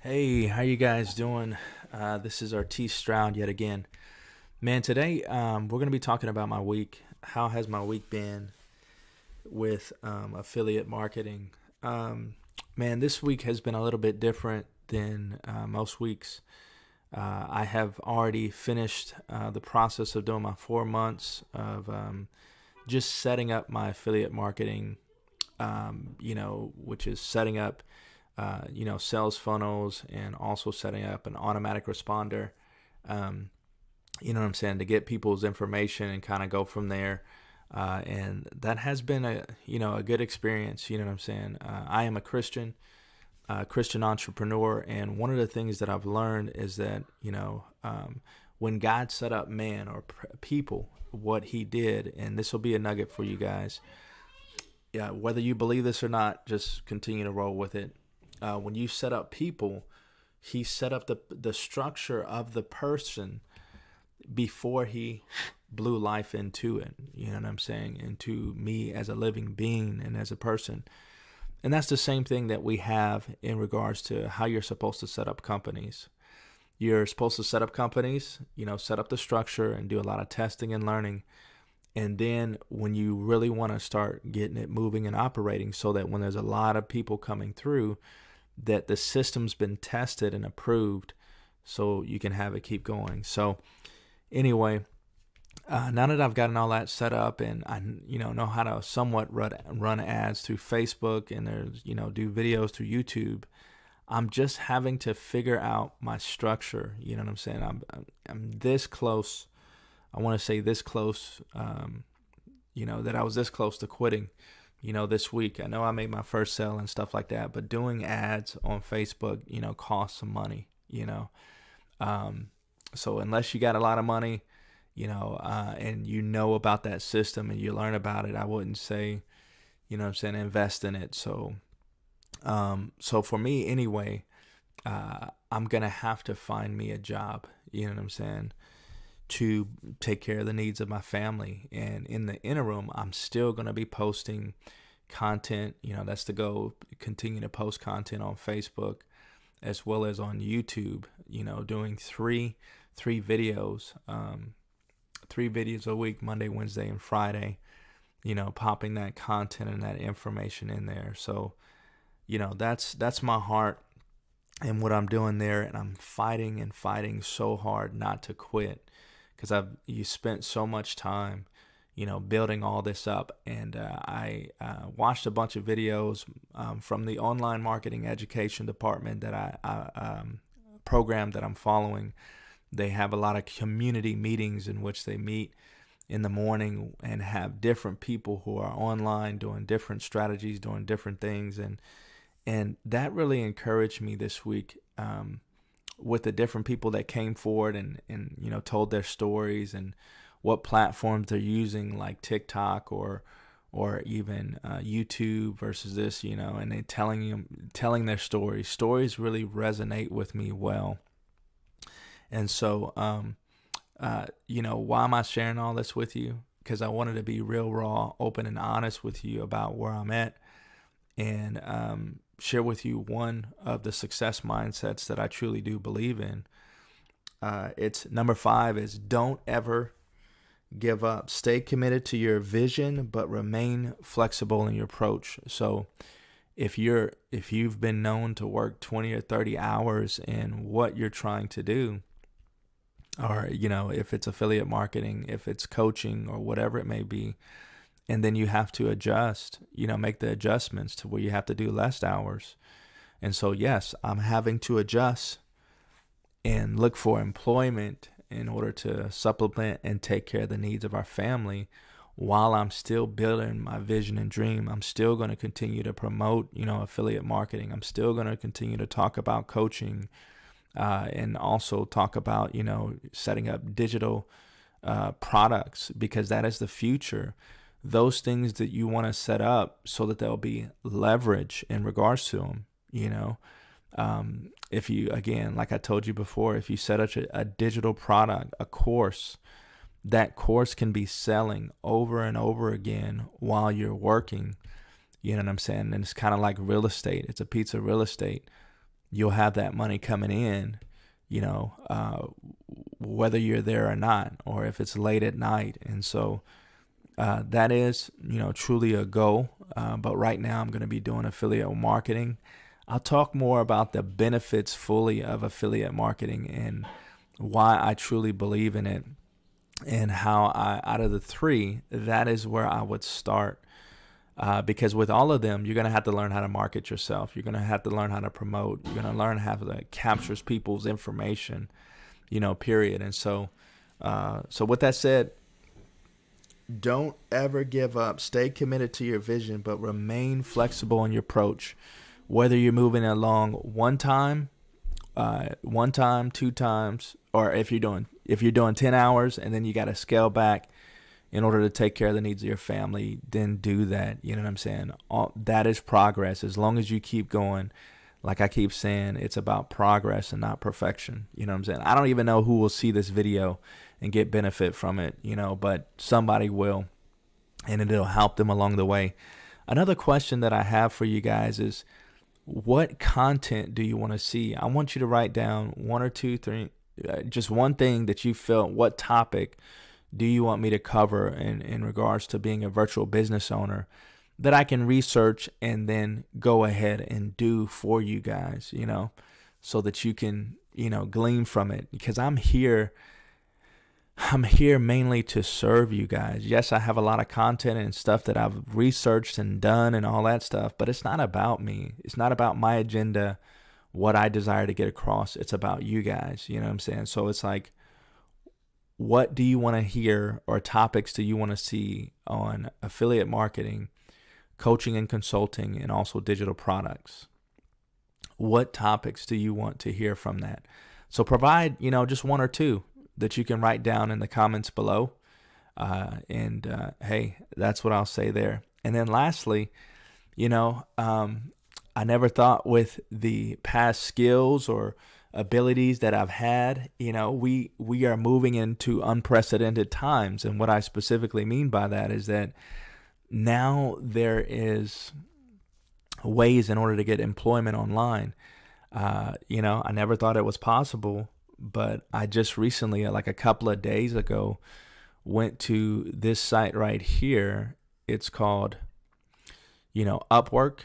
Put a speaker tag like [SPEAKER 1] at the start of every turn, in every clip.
[SPEAKER 1] Hey, how you guys doing? Uh, this is Artiz Stroud yet again. Man, today um, we're going to be talking about my week. How has my week been with um, affiliate marketing? Um, man, this week has been a little bit different than uh, most weeks. Uh, I have already finished uh, the process of doing my four months of um, just setting up my affiliate marketing, um, you know, which is setting up uh, you know, sales funnels and also setting up an automatic responder. Um, you know what I'm saying? To get people's information and kind of go from there. Uh, and that has been a you know a good experience. You know what I'm saying? Uh, I am a Christian, uh, Christian entrepreneur, and one of the things that I've learned is that you know um, when God set up man or people, what He did, and this will be a nugget for you guys. Yeah, whether you believe this or not, just continue to roll with it uh, when you set up people, he set up the the structure of the person before he blew life into it. You know what I'm saying? Into me as a living being and as a person. And that's the same thing that we have in regards to how you're supposed to set up companies. You're supposed to set up companies, you know, set up the structure and do a lot of testing and learning. And then when you really want to start getting it moving and operating so that when there's a lot of people coming through, that the system's been tested and approved so you can have it keep going. So anyway, uh, now that I've gotten all that set up and I you know know how to somewhat run run ads through Facebook and there's you know do videos through YouTube, I'm just having to figure out my structure. You know what I'm saying? I'm I'm this close. I want to say this close. Um, you know that I was this close to quitting you know, this week. I know I made my first sale and stuff like that, but doing ads on Facebook, you know, costs some money, you know. Um, so unless you got a lot of money, you know, uh, and you know about that system and you learn about it, I wouldn't say, you know I'm saying, invest in it. So, um, so for me anyway, uh, I'm going to have to find me a job, you know what I'm saying? To take care of the needs of my family. And in the interim, I'm still going to be posting content. You know, that's the goal. Continue to post content on Facebook as well as on YouTube. You know, doing three three videos, um, three videos a week, Monday, Wednesday, and Friday. You know, popping that content and that information in there. So, you know, that's that's my heart and what I'm doing there, and I'm fighting and fighting so hard not to quit because I've you spent so much time, you know, building all this up. And uh, I uh, watched a bunch of videos um, from the online marketing education department that I, I um, program that I'm following. They have a lot of community meetings in which they meet in the morning and have different people who are online doing different strategies, doing different things, and and that really encouraged me this week. Um, with the different people that came forward and and you know told their stories and what platforms they're using like TikTok or or even uh, YouTube versus this, you know, and they telling them telling their stories. Stories really resonate with me well, and so um, uh, you know, why am I sharing all this with you? Because I wanted to be real, raw, open, and honest with you about where I'm at, and um, share with you one of the success mindsets that I truly do believe in. Uh, it's number five is don't ever give up. Stay committed to your vision, but remain flexible in your approach. So if you're if you've been known to work 20 or 30 hours in what you're trying to do, or you know, if it's affiliate marketing, if it's coaching or whatever it may be, and then you have to adjust you know make the adjustments to where you have to do less hours. And so yes i'm having to adjust and look for employment in order to supplement and take care of the needs of our family while i'm still building my vision and dream. I'm still going to continue to promote you know affiliate marketing. I'm still going to continue to talk about coaching uh, and also talk about you know setting up digital uh, products because that is the future those things that you want to set up so that there'll be leverage in regards to them you know? Um, if you again like i told you before if you set up a, a digital product a course that course can be selling over and over again while you're working you know what i'm saying? And it's kind of like real estate it's a piece of real estate. You'll have that money coming in, you know, uh, whether you're there or not, or if it's late at night. And so uh, that is, you know, truly a goal. Uh, but right now, I'm going to be doing affiliate marketing. I'll talk more about the benefits fully of affiliate marketing and why I truly believe in it and how I, out of the three, that is where I would start. Uh, because with all of them, you're going to have to learn how to market yourself. You're going to have to learn how to promote. You're going to learn how to capture people's information, you know, period. And so, uh, so with that said, don't ever give up. Stay committed to your vision, but remain flexible in your approach. Whether you're moving along one time, uh, one time, two times, or if you're doing if you're doing 10 hours and then you got to scale back in order to take care of the needs of your family, then do that. You know what I'm saying? All, that is progress. As long as you keep going, like I keep saying, it's about progress and not perfection. You know what I'm saying? I don't even know who will see this video and get benefit from it, you know, but somebody will and it'll help them along the way. Another question that I have for you guys is what content do you want to see? I want you to write down one or two, three, uh, just one thing that you felt, what topic do you want me to cover in, in regards to being a virtual business owner that I can research and then go ahead and do for you guys, you know, so that you can, you know, glean from it because I'm here I'm here mainly to serve you guys. Yes, I have a lot of content and stuff that I've researched and done and all that stuff, but it's not about me. It's not about my agenda, what I desire to get across. It's about you guys. You know what I'm saying? So it's like, what do you want to hear or topics do you want to see on affiliate marketing, coaching and consulting, and also digital products? What topics do you want to hear from that? So provide, you know, just one or two that you can write down in the comments below. Uh, and uh, hey, that's what I'll say there. And then lastly, you know, um, I never thought with the past skills or abilities that I've had, you know, we we are moving into unprecedented times. And what I specifically mean by that is that now there is ways in order to get employment online. Uh, you know, I never thought it was possible but I just recently, like a couple of days ago, went to this site right here. It's called, you know, Upwork.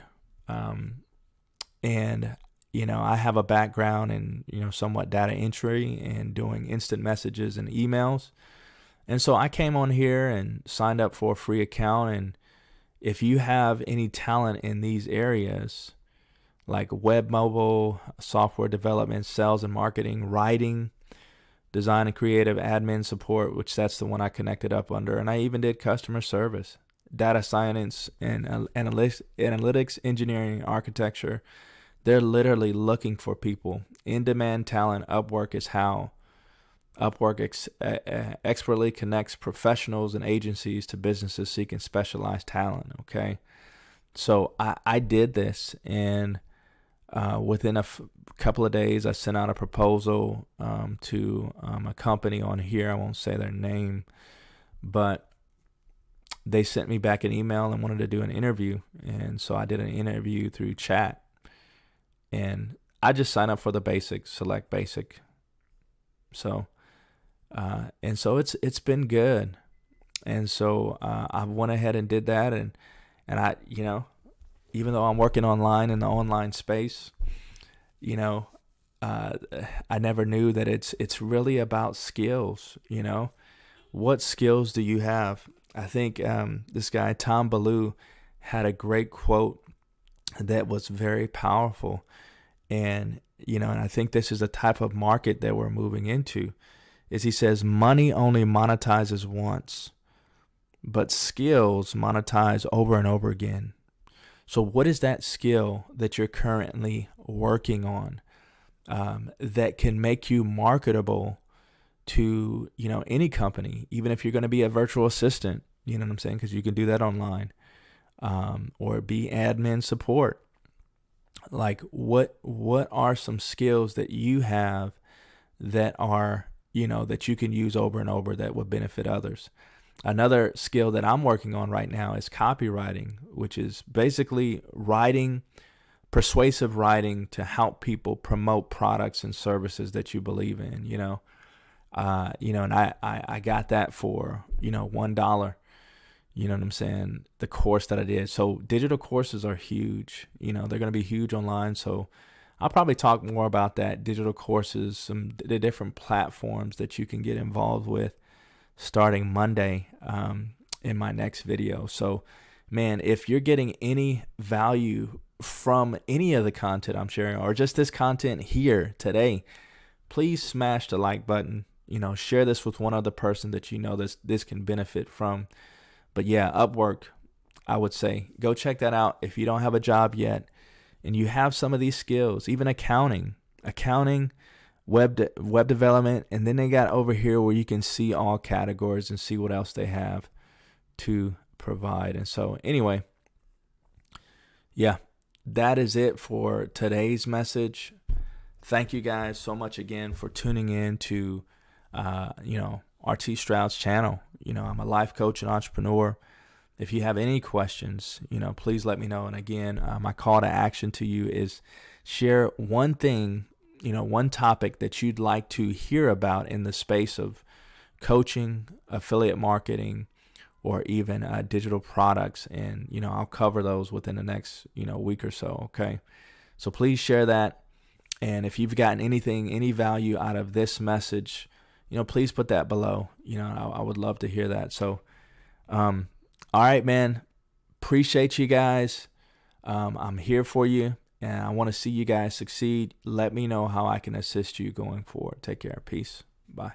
[SPEAKER 1] Um, and, you know, I have a background in, you know, somewhat data entry and doing instant messages and emails. And so I came on here and signed up for a free account. And if you have any talent in these areas, like web mobile, software development, sales and marketing, writing, design and creative, admin support, which that's the one I connected up under. And I even did customer service, data science, and analytics, analytics engineering, architecture. They're literally looking for people. In demand talent, Upwork is how. Upwork ex- uh, expertly connects professionals and agencies to businesses seeking specialized talent. Okay. So I, I did this and uh, within a f- couple of days, I sent out a proposal um, to um, a company on here. I won't say their name, but they sent me back an email and wanted to do an interview. And so I did an interview through chat. And I just signed up for the basic, select basic. So, uh, and so it's it's been good. And so uh, I went ahead and did that, and and I, you know, even though I'm working online in the online space, you know, uh, I never knew that it's it's really about skills. You know, what skills do you have? I think um, this guy Tom Bilyeu had a great quote that was very powerful, and you know, and I think this is the type of market that we're moving into. Is he says money only monetizes once, but skills monetize over and over again. So, what is that skill that you're currently working on um, that can make you marketable to you know any company, even if you're going to be a virtual assistant? You know what I'm saying? Because you can do that online, um, or be admin support. Like, what what are some skills that you have that are you know that you can use over and over that would benefit others? Another skill that I'm working on right now is copywriting, which is basically writing persuasive writing to help people promote products and services that you believe in. You know, uh, you know, and I, I I got that for you know one dollar. You know what I'm saying? The course that I did. So digital courses are huge. You know, they're going to be huge online. So I'll probably talk more about that digital courses, some the different platforms that you can get involved with starting Monday um, in my next video. So, man, if you're getting any value from any of the content I'm sharing or just this content here today, please smash the like button. You know, share this with one other person that you know this this can benefit from. But yeah, Upwork, I would say go check that out if you don't have a job yet and you have some of these skills, even accounting, accounting, web de- web development, and then they got over here where you can see all categories and see what else they have to provide. And so, anyway, yeah, that is it for today's message. Thank you guys so much again for tuning in to, uh, you know, Artiz Stroud's channel. You know, I'm a life coach and entrepreneur. If you have any questions, you know, please let me know. And again, uh, my call to action to you is share one thing, you know, one topic that you'd like to hear about in the space of coaching, affiliate marketing, or even uh, digital products. And, you know, I'll cover those within the next, you know, week or so. Okay. So please share that. And if you've gotten anything, any value out of this message, you know, please put that below. You know, I, I would love to hear that. So, um, all right, man. Appreciate you guys. Um, I'm here for you, and I want to see you guys succeed. Let me know how I can assist you going forward. Take care. Peace. Bye.